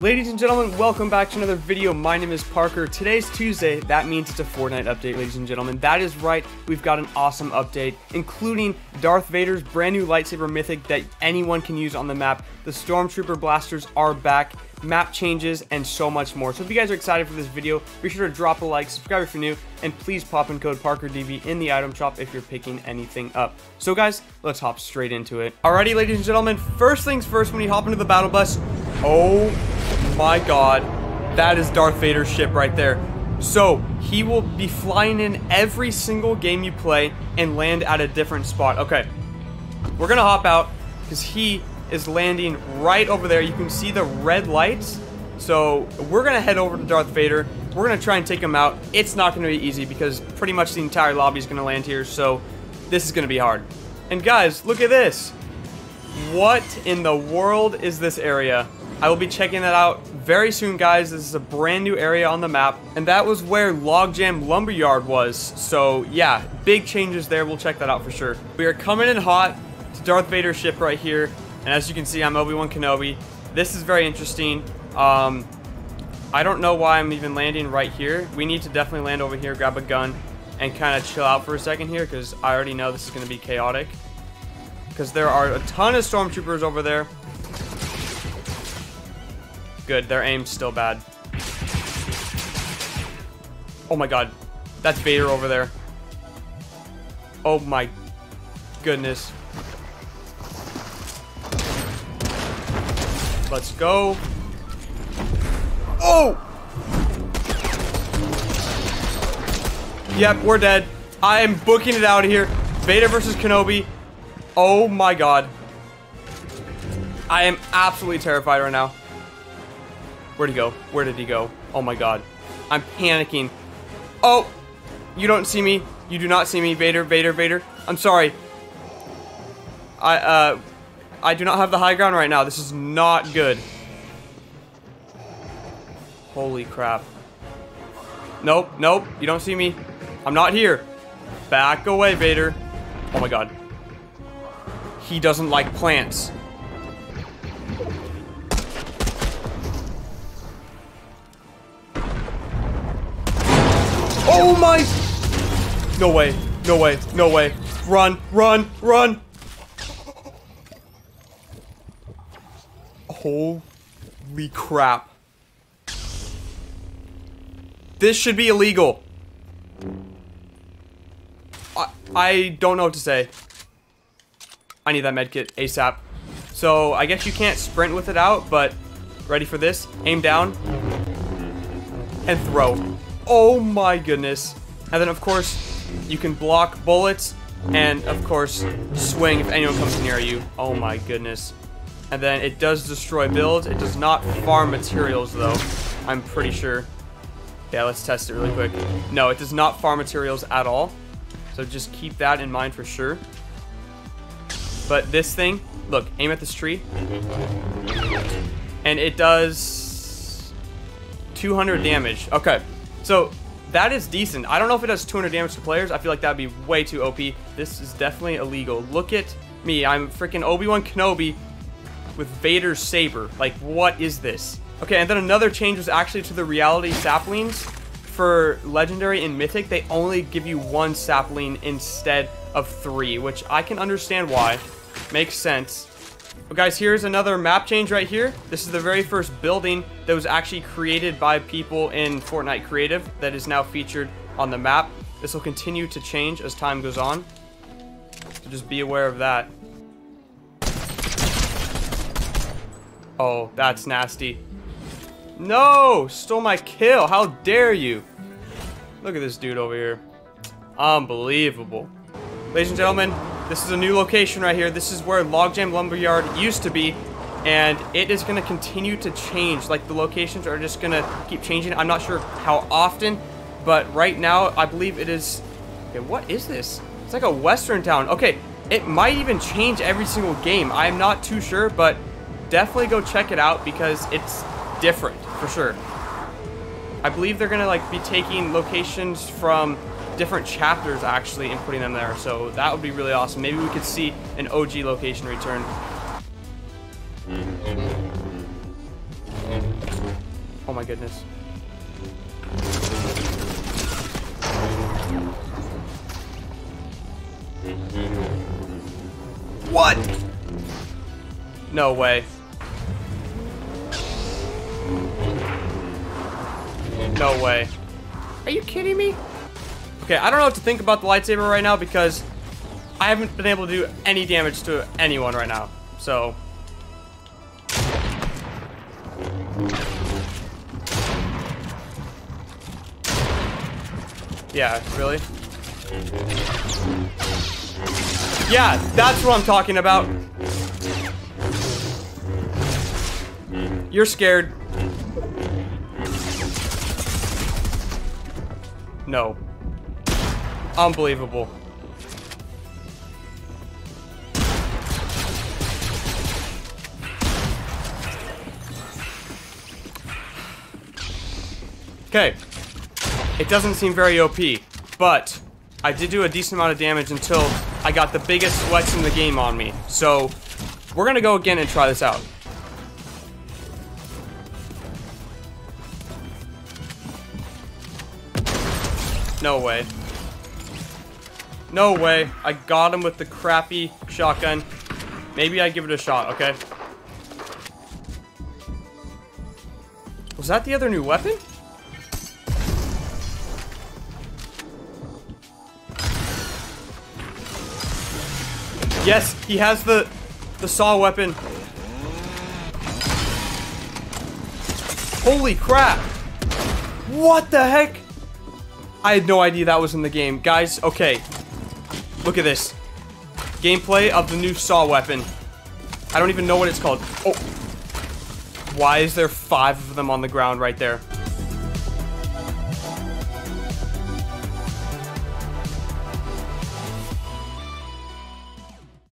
Ladies and gentlemen, welcome back to another video. My name is Parker. Today's Tuesday. That means it's a Fortnite update, ladies and gentlemen. That is right. We've got an awesome update, including Darth Vader's brand new lightsaber mythic that anyone can use on the map. The Stormtrooper blasters are back, map changes, and so much more. So if you guys are excited for this video, be sure to drop a like, subscribe if you're new, and please pop in code ParkerDV in the item shop if you're picking anything up. So guys, let's hop straight into it. Alrighty, ladies and gentlemen, first things first, when you hop into the battle bus, oh my god. That is Darth Vader's ship right there. So, he will be flying in every single game you play and land at a different spot. Okay, we're gonna hop out because he is landing right over there. You can see the red lights. So, we're gonna head over to Darth Vader. We're gonna try and take him out. It's not gonna be easy because pretty much the entire lobby is gonna land here. So, this is gonna be hard. And guys, look at this. What in the world is this area? I will be checking that out very soon, guys. This is a brand new area on the map, and that was where Logjam Lumberyard was. So, yeah, big changes there. We'll check that out for sure. We are coming in hot to Darth Vader's ship right here, and as you can see, I'm Obi-Wan Kenobi. This is very interesting. Um, I don't know why I'm even landing right here. We need to definitely land over here, grab a gun, and kind of chill out for a second here, because I already know this is going to be chaotic. Because there are a ton of stormtroopers over there. Good, their aim's still bad. Oh my god. That's Vader over there. Oh my goodness. Let's go. Oh! Yep, we're dead. I am booking it out of here. Vader versus Kenobi. Oh my god. I am absolutely terrified right now. Where'd he go? Where did he go? Oh my god. I'm panicking. Oh! You don't see me. You do not see me. Vader, Vader, Vader. I'm sorry. I, uh... I do not have the high ground right now. This is not good. Holy crap. Nope, nope. You don't see me. I'm not here. Back away, Vader. Oh my god. He doesn't like plants. My! No way. No way. No way. Run. Run. Run. Holy crap. This should be illegal. I, I don't know what to say. I need that medkit ASAP. So, I guess you can't sprint with it out, but ready for this? Aim down. And throw. Oh my goodness. And then, of course, you can block bullets and, of course, swing if anyone comes near you. Oh my goodness. And then it does destroy builds. It does not farm materials, though. I'm pretty sure. Yeah, let's test it really quick. No, it does not farm materials at all. So just keep that in mind for sure. But this thing, look, aim at this tree. And it does 200 damage. Okay, so that is decent. I don't know if it does 200 damage to players. I feel like that'd be way too OP. This is definitely illegal. Look at me. I'm freaking Obi-Wan Kenobi with Vader's saber. Like, what is this? Okay, and then another change was actually to the reality saplings. For Legendary and Mythic, they only give you one sapling instead of three, which I can understand why. Makes sense. But guys, here's another map change right here. This is the very first building that was actually created by people in Fortnite Creative that is now featured on the map. This will continue to change as time goes on. So just be aware of that. Oh, that's nasty. No! Stole my kill! How dare you! Look at this dude over here. Unbelievable. Ladies and gentlemen, this is a new location right here. This is where Logjam Lumberyard used to be. And it is going to continue to change. Like, the locations are just going to keep changing. I'm not sure how often. But right now, I believe it is... Okay, what is this? It's like a western town. Okay, it might even change every single game. I'm not too sure, but definitely go check it out because it's different, for sure. I believe they're going to, like, be taking locations from different chapters actually and putting them there. So that would be really awesome. Maybe we could see an OG location return. Oh my goodness. What? No way. No way. Are you kidding me? Okay, I don't know what to think about the lightsaber right now because I haven't been able to do any damage to anyone right now. So... Yeah, really? Yeah, that's what I'm talking about. You're scared. No. Unbelievable. Okay. It doesn't seem very OP, but I did do a decent amount of damage until I got the biggest sweats in the game on me. So, we're gonna go again and try this out. No way. No way. I got him with the crappy shotgun. Maybe I give it a shot, okay? Was that the other new weapon? Yes, he has the the saw weapon. Holy crap! What the heck? I had no idea that was in the game. Guys, okay. Look at this. Gameplay of the new saw weapon. I don't even know what it's called. Oh. Why is there five of them on the ground right there?